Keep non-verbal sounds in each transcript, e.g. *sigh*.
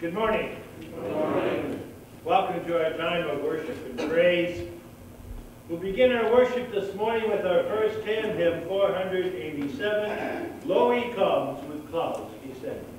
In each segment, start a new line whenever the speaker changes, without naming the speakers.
Good morning. Good morning. Welcome to our time of worship and praise. We'll begin our worship this morning with our first hymn, hymn 487, Lo He Comes with Clouds Descending.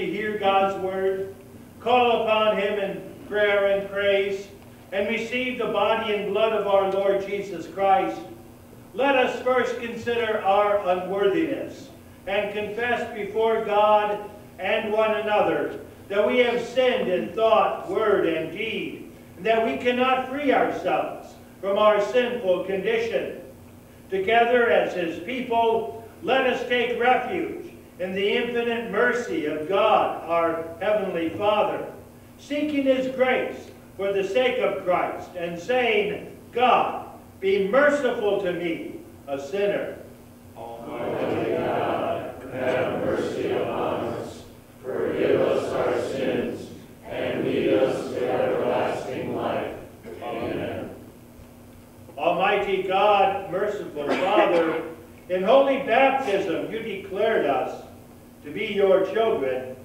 to hear God's word, call upon him in prayer and praise, and receive the body and blood of our Lord Jesus Christ, let us first consider our unworthiness and confess before God and one another that we have sinned in thought, word, and deed, and that we cannot free ourselves from our sinful condition. Together as his people, let us take refuge in the infinite mercy of God, our Heavenly Father, seeking his grace for the sake of Christ, and saying, God, be merciful to me, a sinner.
Almighty God, have mercy upon us. Forgive us our sins, and lead us to everlasting life. Amen.
Almighty God, merciful Father, in holy baptism you declared us to be your children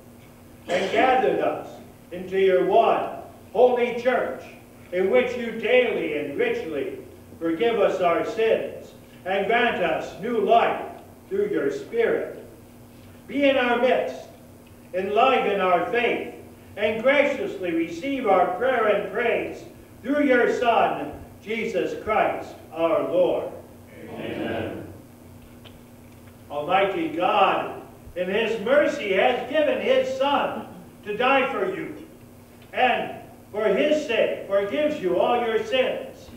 and gathered us into your one holy church, in which you daily and richly forgive us our sins and grant us new life through your Spirit. Be in our midst, enliven our faith, and graciously receive our prayer and praise through your Son, Jesus Christ, our Lord.
Amen.
Almighty God, in his mercy, has given his Son to die for you, and for his sake forgives you all your sins.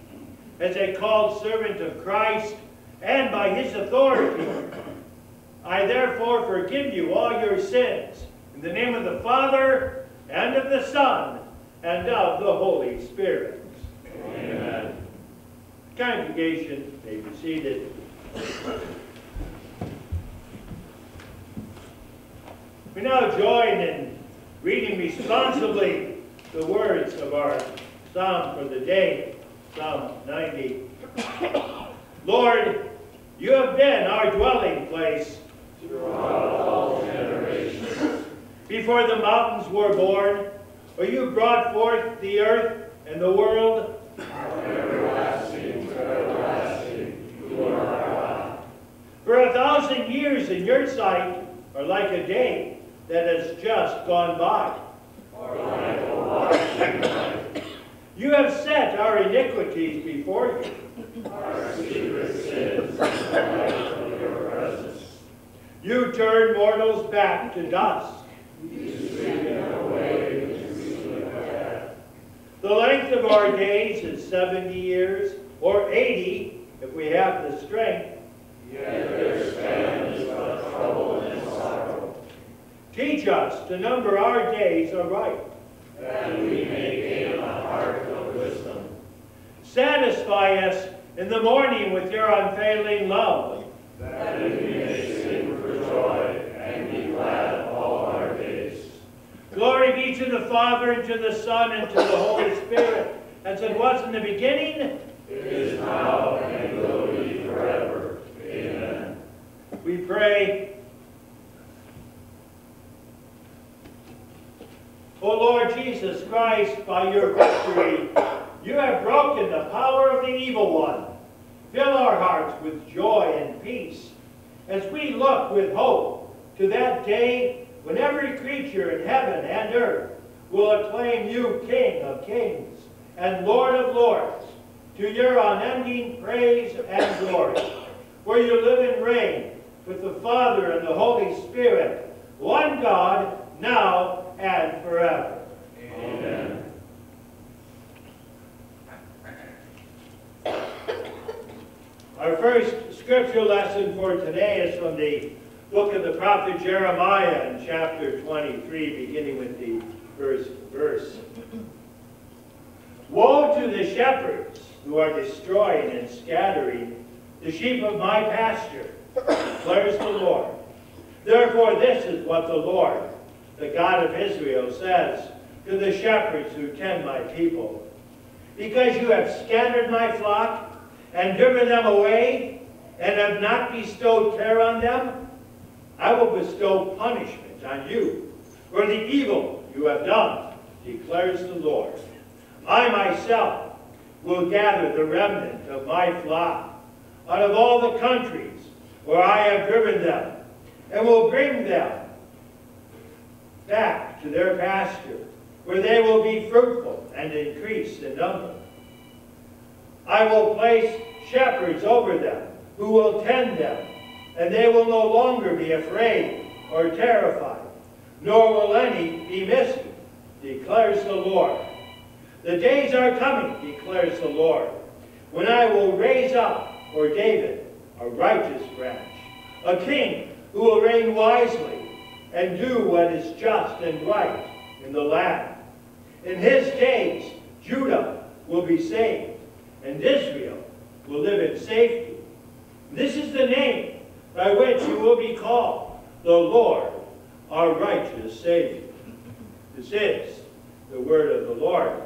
As a called servant of Christ, and by his authority, I therefore forgive you all your sins, in the name of the Father, and of the Son, and of the Holy Spirit.
Amen.
Congregation may be seated. We now join in reading responsibly the words of our psalm for the day, Psalm 90. Lord, you have been our dwelling place
Throughout all generations,
before the mountains were born, or you brought forth the earth and the world.
everlasting everlasting, you are God.
For a thousand years in your sight are like a day that has just gone by. You have set our iniquities before you.
our secret sins, your presence.
You turn mortals back to dust. The length of our days is 70 years, or 80 if we have the strength.
Yet their span is but trouble and sorrow,
Teach us to number our days aright.
that we may gain a heart of wisdom.
Satisfy us in the morning with your unfailing love.
that we may sing for joy and be glad all our days.
Glory be to the Father, and to the Son, and to the Holy Spirit, as it was in the beginning,
It is now and will be forever. Amen.
We pray, O Lord Jesus Christ, by your victory, you have broken the power of the evil one. Fill our hearts with joy and peace as we look with hope to that day when every creature in heaven and earth will acclaim you King of kings and Lord of lords to your unending praise and glory. Where you live and reign with the Father and the Holy Spirit, one God, now and forever. Our first scripture lesson for today is from the book of the prophet Jeremiah in chapter 23, beginning with the first verse. Woe to the shepherds who are destroying and scattering the sheep of my pasture, declares the Lord. Therefore, this is what the Lord, the God of Israel, says to the shepherds who tend my people. Because you have scattered my flock and driven them away, and have not bestowed care on them, I will bestow punishment on you for the evil you have done, declares the Lord. I myself will gather the remnant of my flock out of all the countries where I have driven them, and will bring them back to their pasture, where they will be fruitful and increase in number. I will place shepherds over them, who will tend them, and they will no longer be afraid or terrified, nor will any be missing, declares the Lord. The days are coming, declares the Lord, when I will raise up for David a righteous branch, a king who will reign wisely and do what is just and right in the land. In his days, Judah will be saved, and Israel will live in safety. This is the name by which you will be called, the Lord, our righteous Savior. This is the word of the Lord.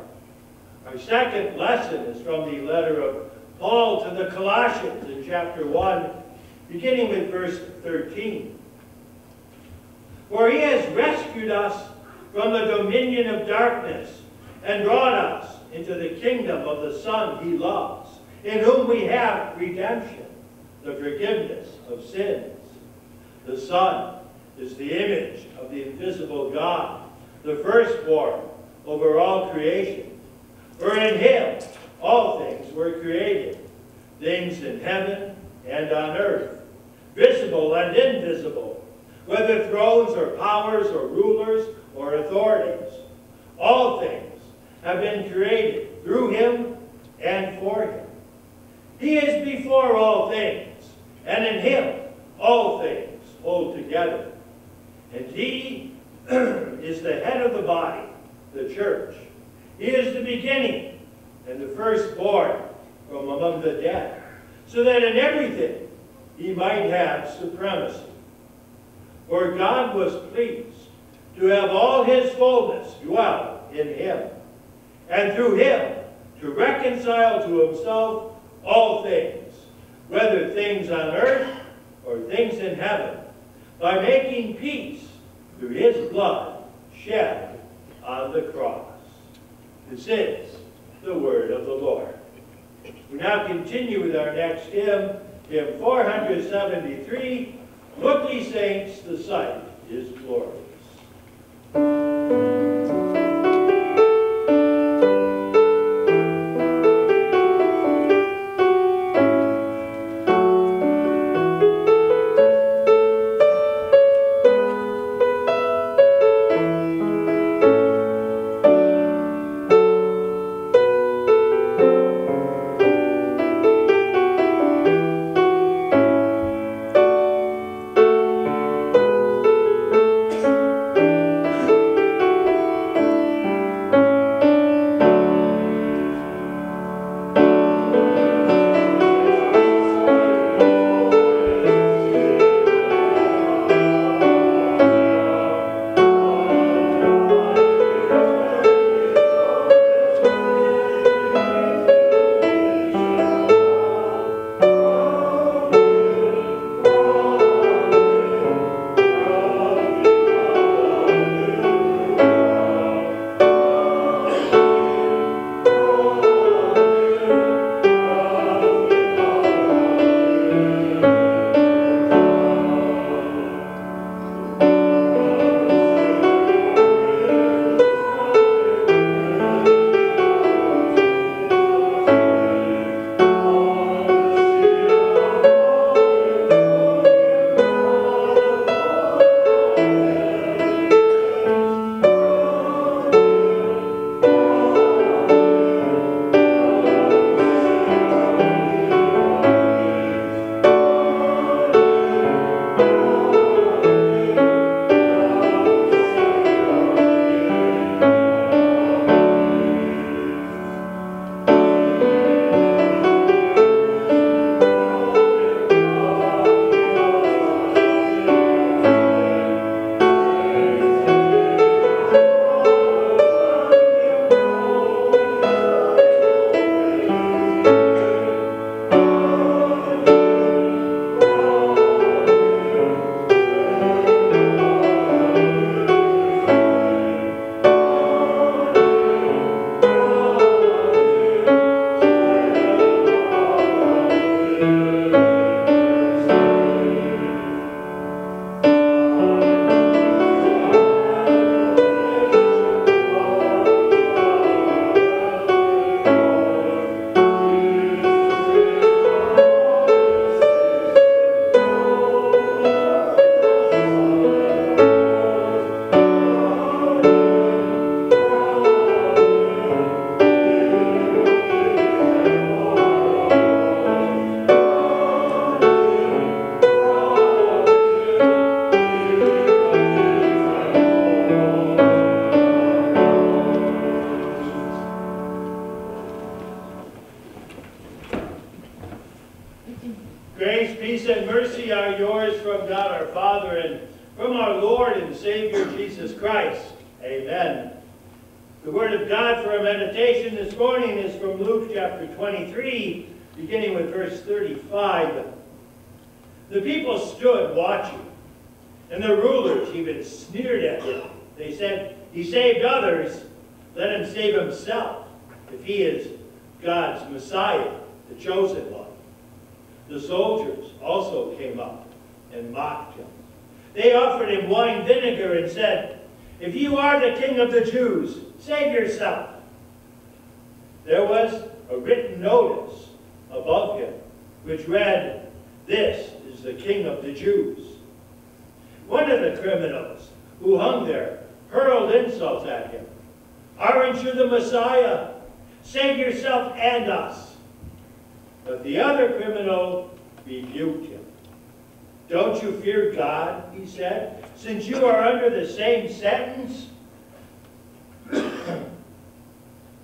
Our second lesson is from the letter of Paul to the Colossians in chapter 1, beginning with verse 13. For he has rescued us from the dominion of darkness and brought us into the kingdom of the Son he loves, in whom we have redemption, the forgiveness of sins. The Son is the image of the invisible God, the firstborn over all creation. For in him all things were created, things in heaven and on earth, visible and invisible, whether thrones or powers or rulers or authorities. All things have been created through him and for him. He is before all things, and in him all things hold together. And he *clears throat* is the head of the body, the church. He is the beginning and the firstborn from among the dead, so that in everything he might have supremacy. For God was pleased to have all his fullness dwell in him, and through him to reconcile to himself all things, whether things on earth or things in heaven, by making peace through his blood shed on the cross. This is the word of the Lord. We now continue with our next hymn, hymn 473, Look ye saints, the sight is glorious.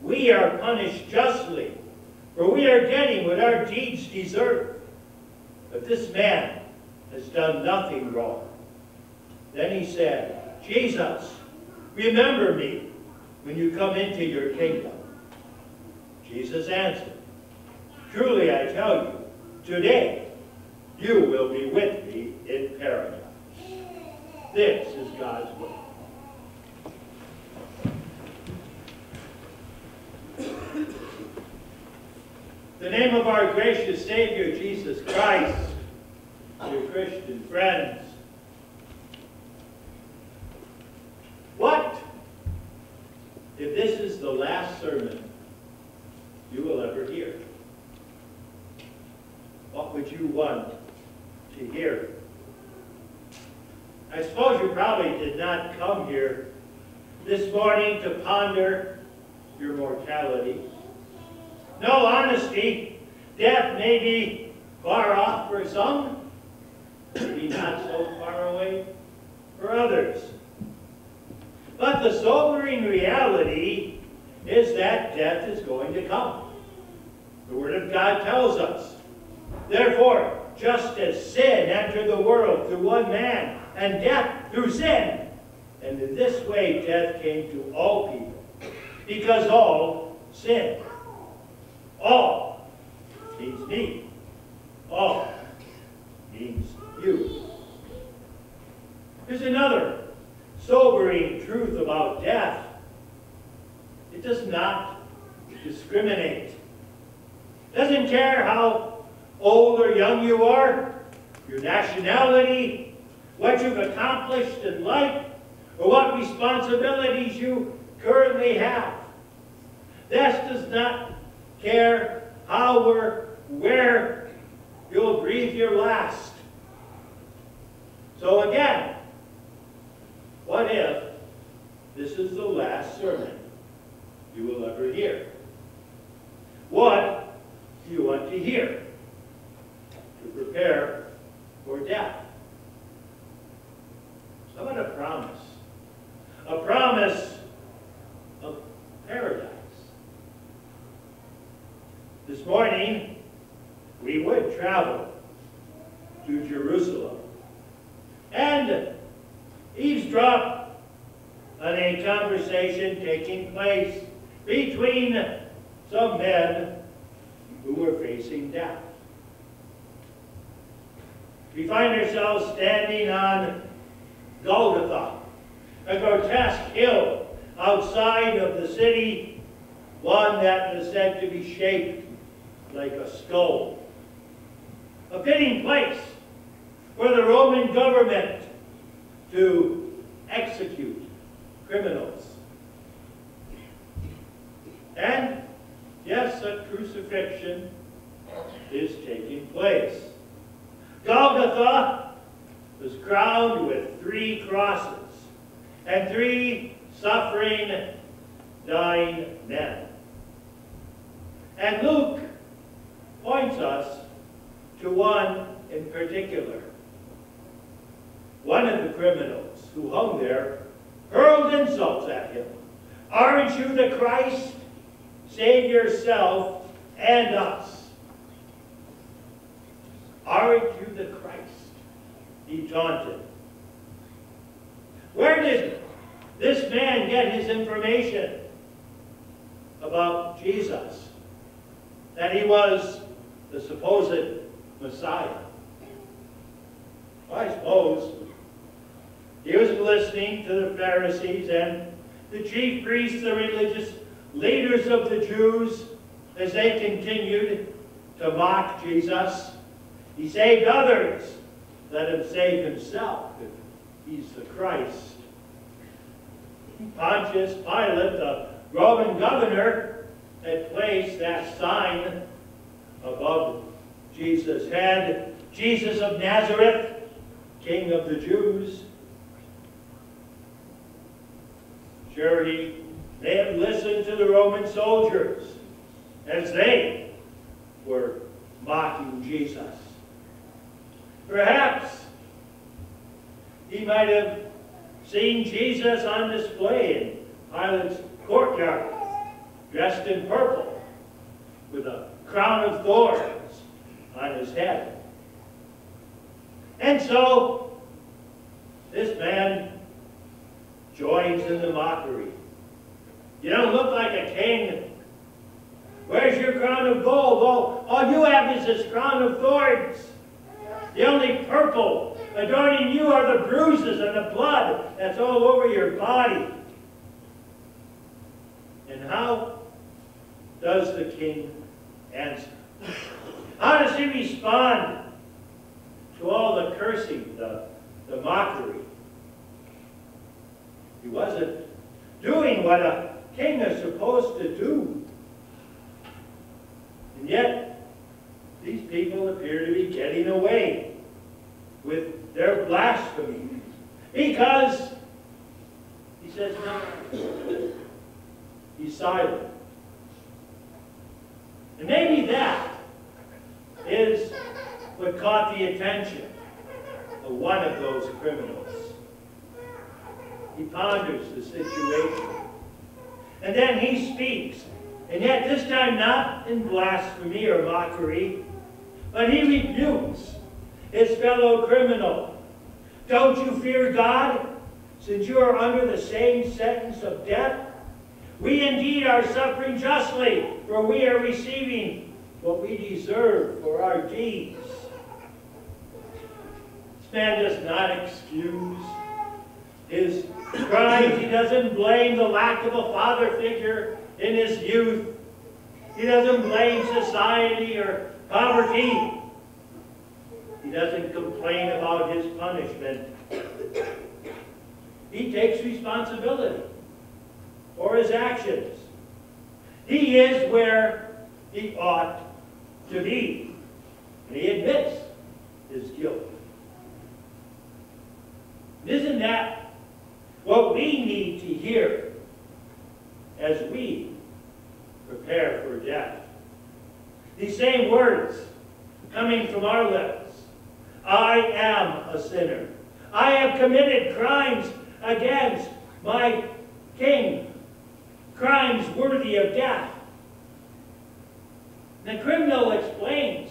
We are punished justly, for we are getting what our deeds deserve. But this man has done nothing wrong. Then he said, Jesus, remember me when you come into your kingdom. Jesus answered, Truly I tell you, today you will be with me in paradise. This is God's will. In the name of our gracious Savior, Jesus Christ, dear Christian friends. What if this is the last sermon you will ever hear? What would you want to hear? I suppose you probably did not come here this morning to ponder your mortality. No honesty, death may be far off for some, maybe not so far away for others. But the sobering reality is that death is going to come. The Word of God tells us. Therefore, just as sin entered the world through one man, and death through sin, and in this way death came to all people, because all sinned. All means me. All means you. There's another sobering truth about death. It does not discriminate. Doesn't care how old or young you are, your nationality, what you've accomplished in life, or what responsibilities you currently have. Death does not care how or where you'll breathe your last. So again, what if this is the last sermon you will ever hear? What do you want to hear to prepare for death? About a promise? A promise of paradise. This morning, we would travel to Jerusalem and eavesdrop on a conversation taking place between some men who were facing death. We find ourselves standing on Golgotha, a grotesque hill outside of the city, one that was said to be shaped like a skull. A fitting place for the Roman government to execute criminals. And yes, a crucifixion is taking place. Golgotha was crowned with three crosses and three suffering, dying men. And Luke points us to one in particular. One of the criminals who hung there hurled insults at him. Aren't you the Christ? Save yourself and us. Aren't you the Christ? He taunted. Where did this man get his information about Jesus? That he was the supposed Messiah? Well, I suppose he was listening to the Pharisees and the chief priests, the religious leaders of the Jews, as they continued to mock Jesus. He saved others. Let him save himself if he's the Christ. Pontius Pilate, the Roman governor, had placed that sign above Jesus' head, Jesus of Nazareth, King of the Jews. Sure, he may have listened to the Roman soldiers as they were mocking Jesus. Perhaps he might have seen Jesus on display in Pilate's courtyard, dressed in purple, with a crown of thorns on his head. And so, this man joins in the mockery. You don't look like a king. Where's your crown of gold? All, all you have is this crown of thorns. The only purple adorning you are the bruises and the blood that's all over your body. And how does the king answer? How does he respond to all the cursing, the, the mockery? He wasn't doing what a king is supposed to do. And yet, these people appear to be getting away with their blasphemy because he says nothing. He's silent. And maybe that is what caught the attention of one of those criminals. He ponders the situation. And then he speaks. And yet this time not in blasphemy or mockery, but he rebukes his fellow criminal. Don't you fear God, since you are under the same sentence of death? We indeed are suffering justly, for we are receiving what we deserve for our deeds. This man does not excuse his crimes. He doesn't blame the lack of a father figure in his youth. He doesn't blame society or poverty. He doesn't complain about his punishment. He takes responsibility for his actions. He is where he ought to be. And he admits his guilt. Isn't that what we need to hear as we prepare for death? These same words coming from our lips. I am a sinner. I have committed crimes against my King, crimes worthy of death. The criminal explains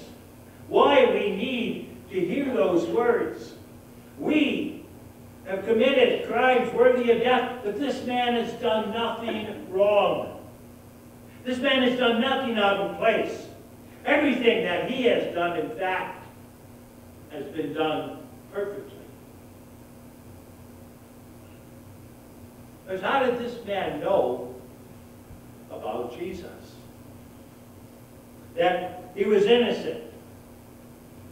why we need to hear those words. We have committed crimes worthy of death, but this man has done nothing wrong. This man has done nothing out of place. Everything that he has done, in fact, has been done perfectly. Because how did this man know about Jesus? That he was innocent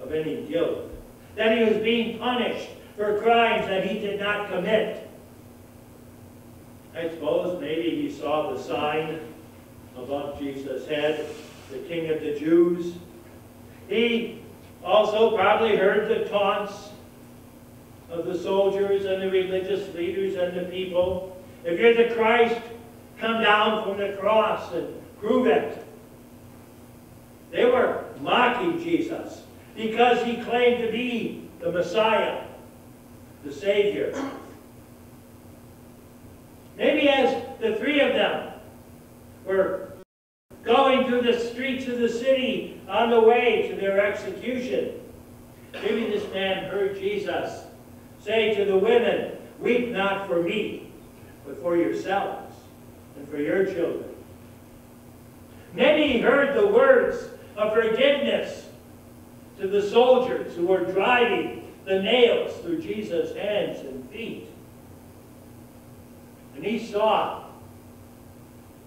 of any guilt. That he was being punished for crimes that he did not commit. I suppose maybe he saw the sign above Jesus' head, the King of the Jews. He also probably heard the taunts of the soldiers and the religious leaders and the people. If you're the Christ, come down from the cross and prove it. They were mocking Jesus because he claimed to be the Messiah, the Savior. Maybe as the three of them were going through the streets of the city on the way to their execution, Maybe this man heard Jesus say to the women, Weep not for me, but for yourselves and for your children. Many heard the words of forgiveness to the soldiers who were driving the nails through Jesus' hands and feet. And he saw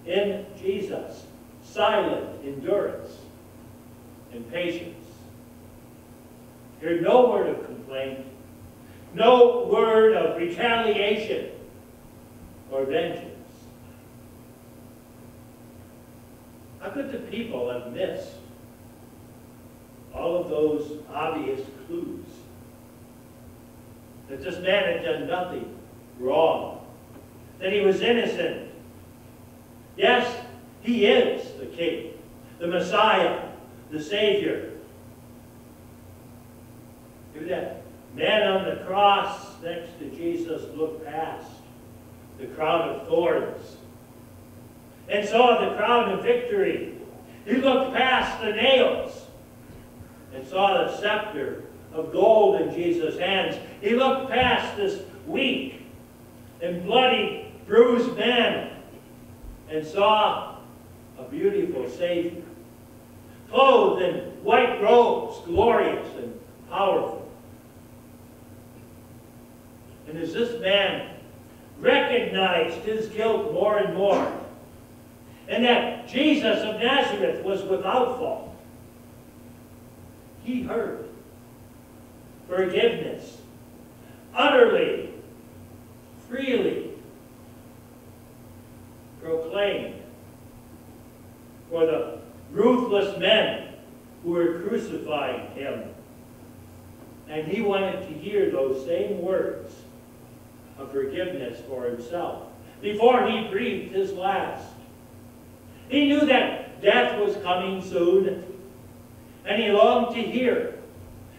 in Jesus silent endurance and patience. Heard no word of complaint, no word of retaliation or vengeance. How could the people have missed all of those obvious clues that this man had done nothing wrong, that he was innocent? Yes, he is the king, the Messiah, the Savior. Do that man on the cross next to Jesus looked past the crown of thorns and saw the crown of victory. He looked past the nails and saw the scepter of gold in Jesus' hands. He looked past this weak and bloody, bruised man and saw a beautiful Savior, clothed in white robes, glorious and powerful. And as this man recognized his guilt more and more, and that Jesus of Nazareth was without fault, he heard forgiveness utterly, freely proclaimed for the ruthless men who were crucifying him. And he wanted to hear those same words of forgiveness for himself before he breathed his last. He knew that death was coming soon, and he longed to hear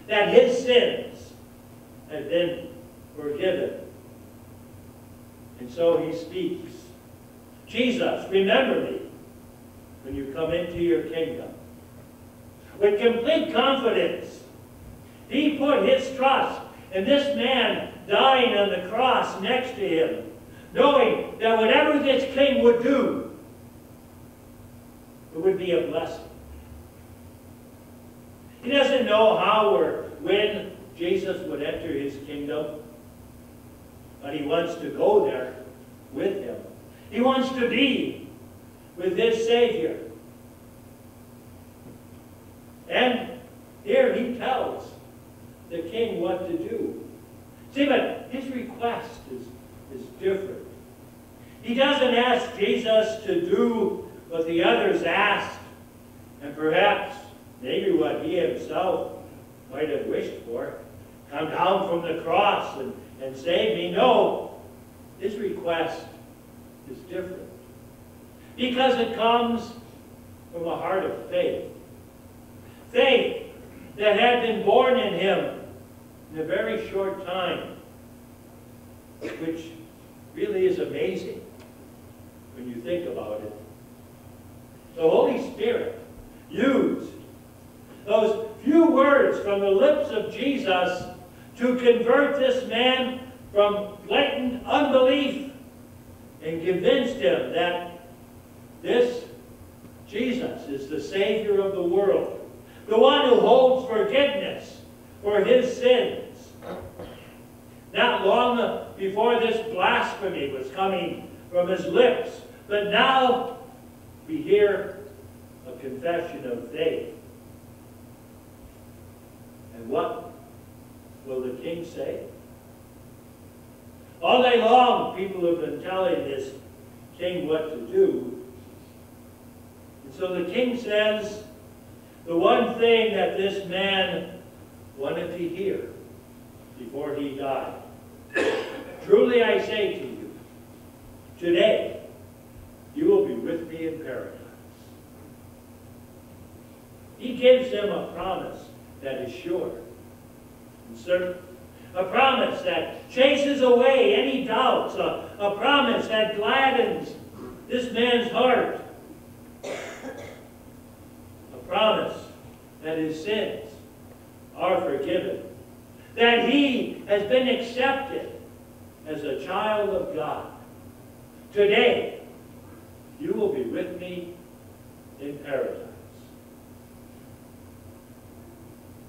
that his sins had been forgiven. And so he speaks, Jesus, remember me when you come into your kingdom. With complete confidence, he put his trust in this man dying on the cross next to him, knowing that whatever this king would do, it would be a blessing. He doesn't know how or when Jesus would enter his kingdom, but he wants to go there with him. He wants to be with his Savior. And here he tells the king what to do. See, but his request is, is different. He doesn't ask Jesus to do what the others asked, and perhaps maybe what he himself might have wished for. Come down from the cross and, and save me. No, his request is different. Because it comes from a heart of faith. Faith that had been born in him in a very short time, which really is amazing when you think about it. The Holy Spirit used those few words from the lips of Jesus to convert this man from blatant unbelief and convinced him that this Jesus is the Savior of the world, the one who holds forgiveness for his sins. Not long before this blasphemy was coming from his lips, but now we hear a confession of faith. And what will the king say? All day long, people have been telling this king what to do. And so the king says, the one thing that this man wanted to hear before he died. Truly I say to you, today be in paradise. He gives them a promise that is sure and certain. A promise that chases away any doubts. A, a promise that gladdens this man's heart. A promise that his sins are forgiven, that he has been accepted as a child of God. Today, you will be with me in paradise.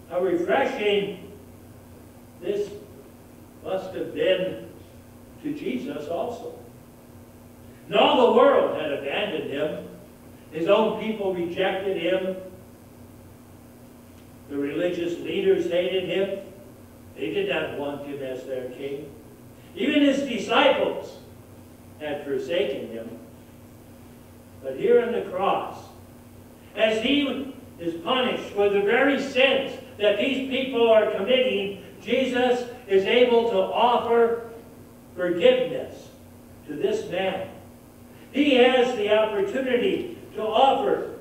How refreshing this must have been to Jesus also. And all the world had abandoned him. His own people rejected him. The religious leaders hated him. They did not want him as their king. Even his disciples had forsaken him. But here on the cross, as he is punished for the very sins that these people are committing, Jesus is able to offer forgiveness to this man. He has the opportunity to offer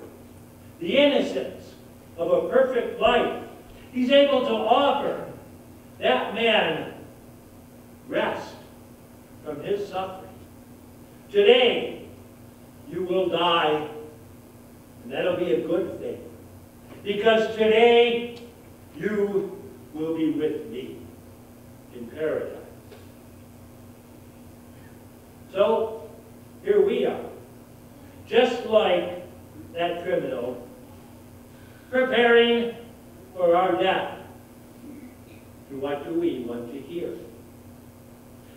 the innocence of a perfect life. He's able to offer that man rest from his suffering. Today, you will die, and that'll be a good thing. Because today, you will be with me in paradise. So, here we are, just like that criminal, preparing for our death. And what do we want to hear?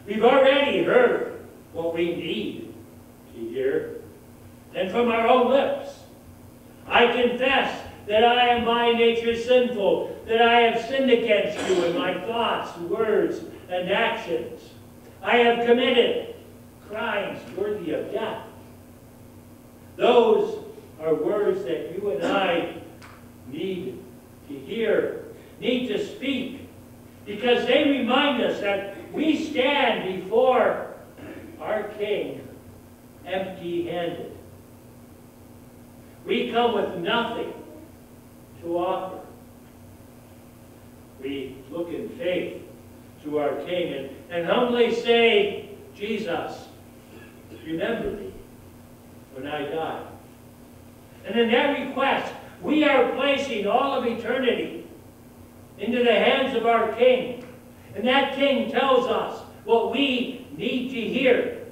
We've already heard what we need to hear, and from our own lips. I confess that I am by nature sinful, that I have sinned against you in my thoughts, words, and actions. I have committed crimes worthy of death. Those are words that you and I need to hear, need to speak, because they remind us that we stand before our King empty-handed. We come with nothing to offer. We look in faith to our King and, and humbly say, Jesus, remember me when I die. And in that request, we are placing all of eternity into the hands of our King. And that King tells us what we need to hear.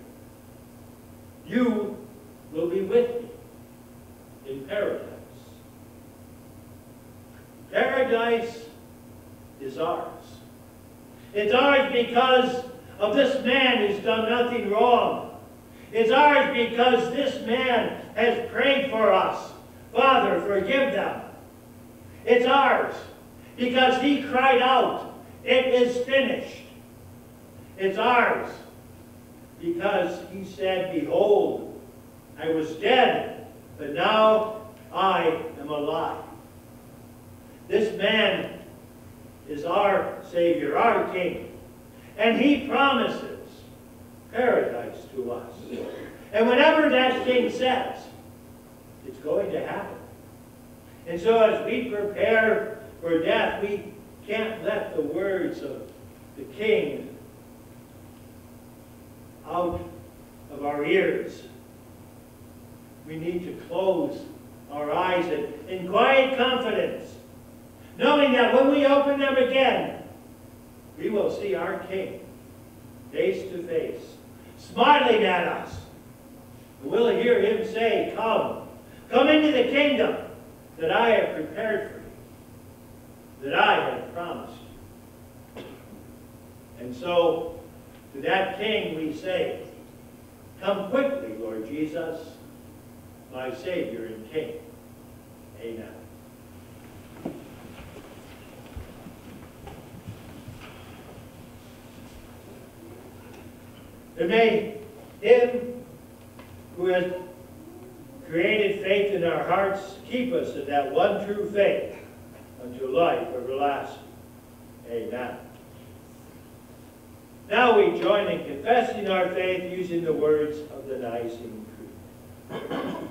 You will be with me in paradise. Paradise is ours. It's ours because of this man who's done nothing wrong. It's ours because this man has prayed for us. Father, forgive them. It's ours because he cried out, it is finished. It's ours because he said, Behold, I was dead, but now I am alive. This man is our Savior, our King, and he promises paradise to us. And whenever that King says, it's going to happen. And so as we prepare for death, we can't let the words of the King out of our ears. We need to close our eyes in, quiet confidence, knowing that when we open them again, we will see our King face to face, smiling at us. We'll hear him say, Come, come into the kingdom that I have prepared for you, that I have promised you. And so, to that King we say, Come quickly, Lord Jesus, my Savior and King. Amen. And may Him who has created faith in our hearts keep us in that one true faith unto life everlasting. Amen. Now we join in confessing our faith using the words of the Nicene Creed.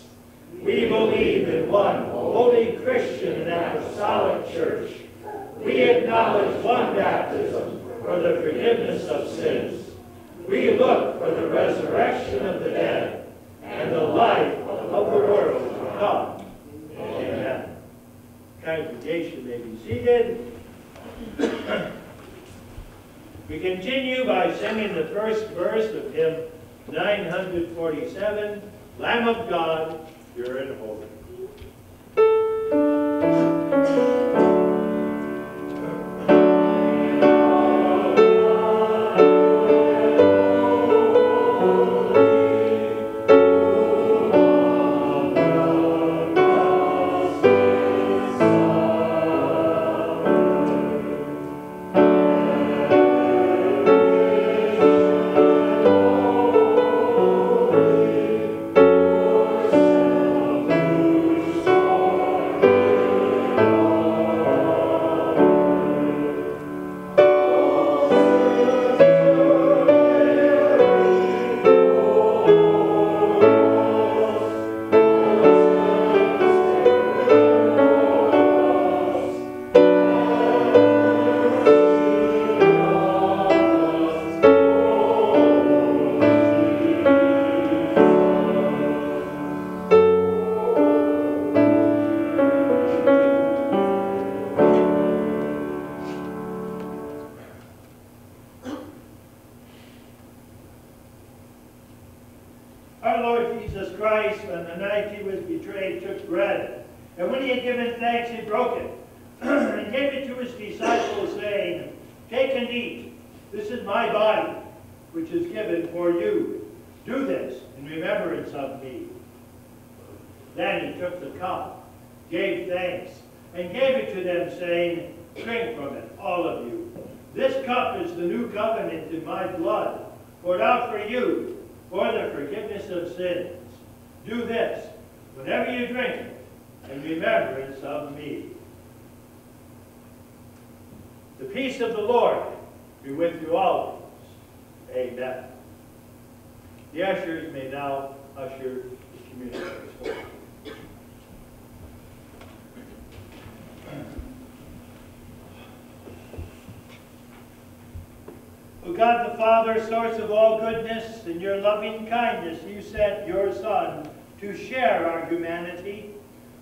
We believe in one holy Christian and apostolic church. We acknowledge one baptism for the forgiveness of sins. We look for the resurrection of the dead and the life of the world to come. Amen. Congregation may be seated. *clears throat* we continue by singing the first verse of hymn 947, Lamb of God, pure and holy. Betrayed, took bread. And when he had given thanks, he broke it *clears throat* and gave it to his disciples, saying, Take and eat. This is my body, which is given for you. Do this in remembrance of me. Then he took the cup, gave thanks, and gave it to them, saying, Drink from it, all of you. This cup is the new covenant in my blood, poured out for you for the forgiveness of sins. Do this whenever you drink in remembrance of me. The peace of the Lord be with you always. Amen. The ushers may now usher the community. O God the Father, source of all goodness, in your loving kindness you sent your Son to share our humanity.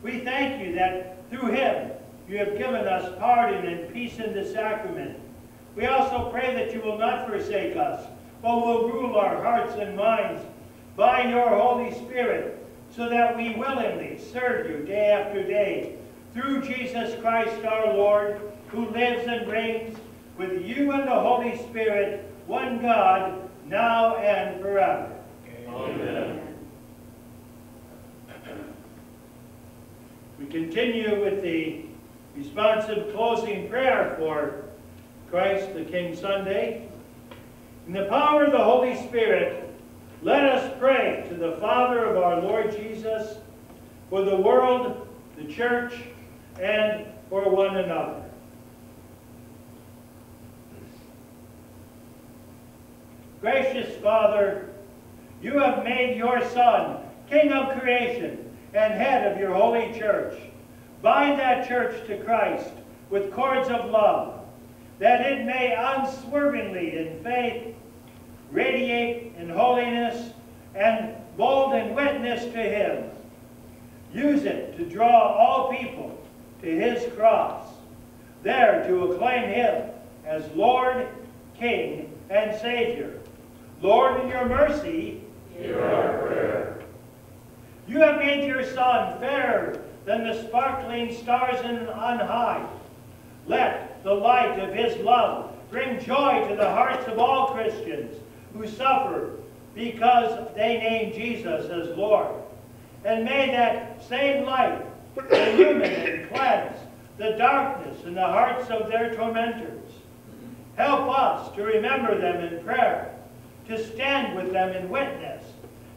We thank you that through him you have given us pardon and peace in the sacrament. We also pray that you will not forsake us, but will rule our hearts and minds by your Holy Spirit, so that we willingly serve you day after day. Through Jesus Christ our Lord, who lives and reigns with you and the Holy Spirit, one God, now and forever.
Amen.
We continue with the responsive closing prayer for Christ the King Sunday. In the power of the Holy Spirit, let us pray to the Father of our Lord Jesus for the world, the church, and for one another. Gracious Father, you have made your Son King of creation and head of your holy church. Bind that church to Christ with cords of love, that it may unswervingly in faith radiate in holiness and bold in witness to him. Use it to draw all people to his cross, there to acclaim him as Lord, King, and Savior. Lord, in your mercy,
hear our prayer.
You have made your Son fairer than the sparkling stars in on high. Let the light of his love bring joy to the hearts of all Christians who suffer because they name Jesus as Lord. And may that same light illumine and cleanse the darkness in the hearts of their tormentors. Help us to remember them in prayer, to stand with them in witness,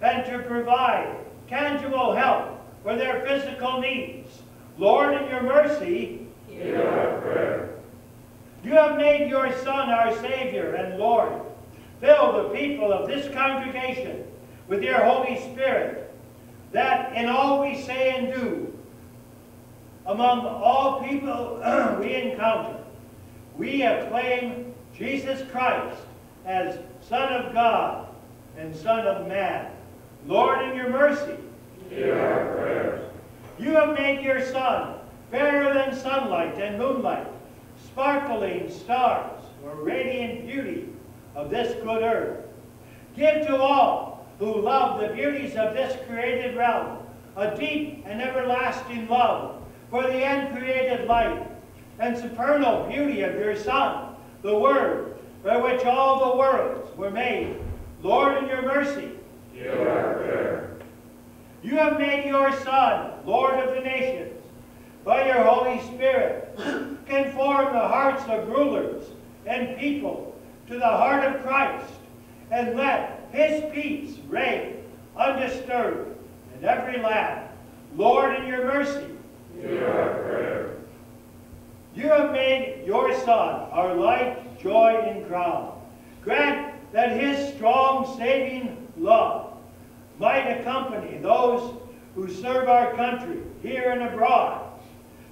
and to provide tangible help for their physical needs. Lord, in your mercy,
hear our prayer.
You have made your Son our Savior and Lord. Fill the people of this congregation with your Holy Spirit, that in all we say and do, among all people *clears throat* we encounter, we acclaim Jesus Christ as Son of God and Son of Man. Lord, in your mercy,
hear our prayers.
You have made your Son fairer than sunlight and moonlight, sparkling stars, or radiant beauty of this good earth. Give to all who love the beauties of this created realm a deep and everlasting love for the uncreated light and supernal beauty of your Son, the Word, by which all the worlds were made. Lord, in your mercy,
hear our prayer.
You have made your Son, Lord of the nations, by your Holy Spirit, conform the hearts of rulers and people to the heart of Christ, and let his peace reign undisturbed in every land. Lord, in your mercy,
hear our prayer.
you have made your Son our light, joy, and crown. Grant that his strong, saving love might accompany those who serve our country here and abroad.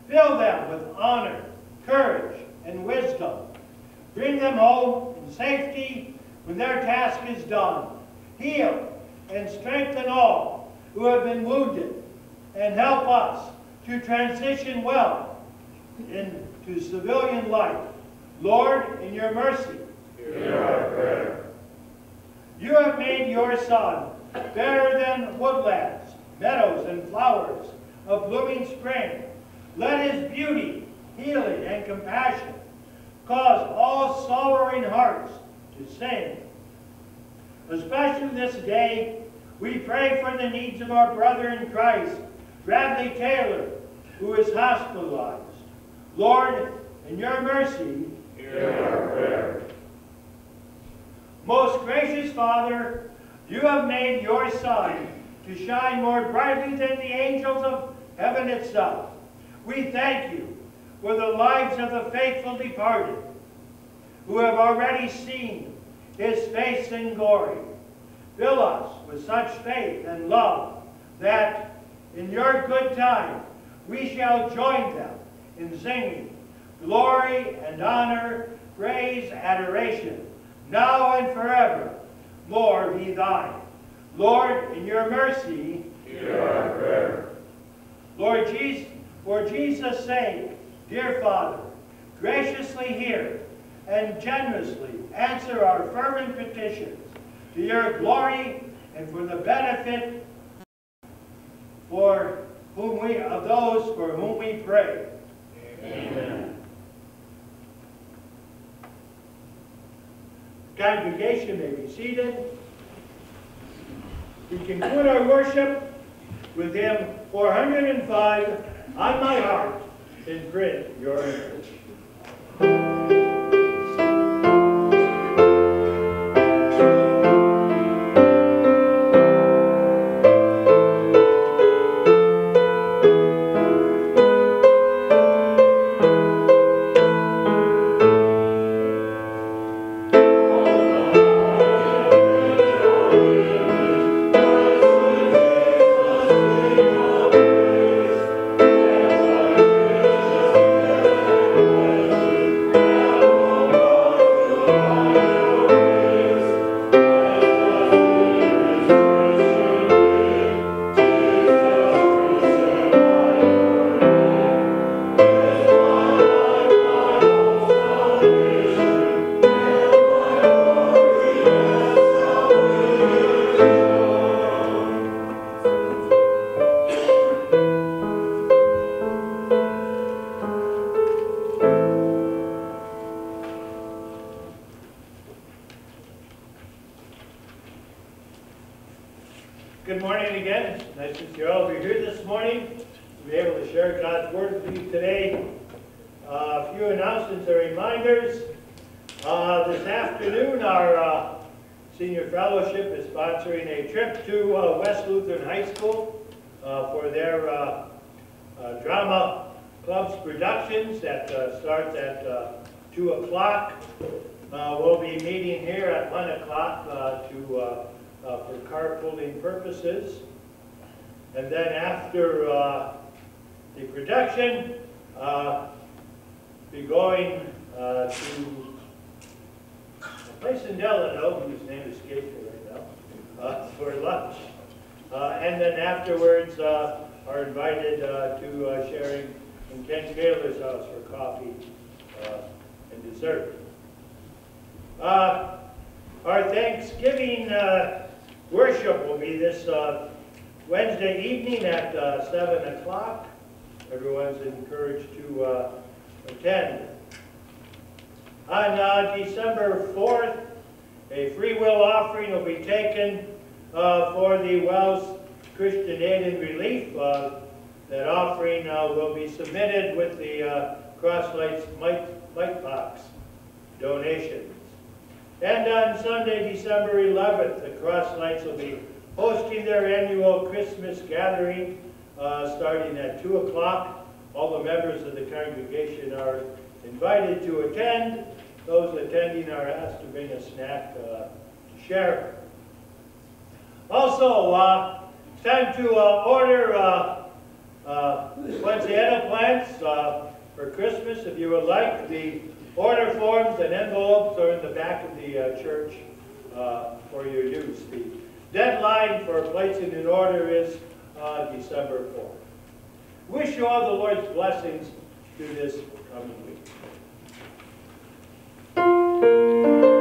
Fill them with honor, courage, and wisdom. Bring them home in safety when their task is done. Heal and strengthen all who have been wounded, and help us to transition well into civilian life. Lord, in your mercy,
Hear our prayer.
You have made your Son fairer than woodlands, meadows, and flowers of blooming spring. Let his beauty, healing, and compassion cause all sorrowing hearts to sing. Especially this day, we pray for the needs of our brother in Christ, Bradley Taylor, who is hospitalized. Lord, in your mercy,
Hear our prayer.
Most gracious Father, you have made your Son to shine more brightly than the angels of heaven itself. We thank you for the lives of the faithful departed, who have already seen his face in glory. Fill us with such faith and love that in your good time we shall join them in singing glory and honor, praise, adoration, now and forever, Lord, be thine. Lord, in your mercy,
Hear our prayer.
Lord Jesus, for Jesus' sake, dear Father, graciously hear and generously answer our fervent petitions to your glory and for the benefit for whom we of those for whom we pray.
Amen.
Congregation may be seated. We conclude our worship with hymn 405, On My Heart, Imprint Your Image. In whose name escapes me right now, uh, *laughs* for lunch. Uh, And then afterwards, uh, are invited uh, to uh, sharing in Ken Taylor's house for coffee uh, and dessert. Our Thanksgiving worship will be this Wednesday evening at uh, 7 o'clock. Everyone's encouraged to attend. On uh, December 4th, a free will offering will be taken uh, for the WELS Christian Aid and Relief. Uh, That offering uh, will be submitted with the uh, Crosslights Mite Mite Box donations. And on Sunday, December 11th, the Crosslights will be hosting their annual Christmas gathering uh, starting at 2 o'clock. All the members of the congregation are invited to attend. Those attending are asked to bring a snack uh, to share. Also, uh, it's time to uh, order uh, uh, poinsettia plants uh, for Christmas. If you would like, the order forms and envelopes are in the back of the church for your use. The deadline for placing an order is December 4th. Wish you all the Lord's blessings through this coming week. Música